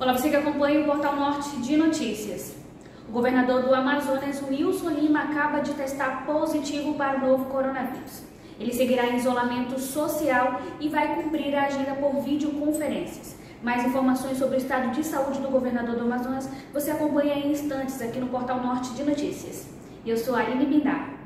Olá, você que acompanha o Portal Norte de Notícias. O governador do Amazonas, Wilson Lima, acaba de testar positivo para o novo coronavírus. Ele seguirá em isolamento social e vai cumprir a agenda por videoconferências. Mais informações sobre o estado de saúde do governador do Amazonas você acompanha em instantes aqui no Portal Norte de Notícias. Eu sou a Aline Bindar.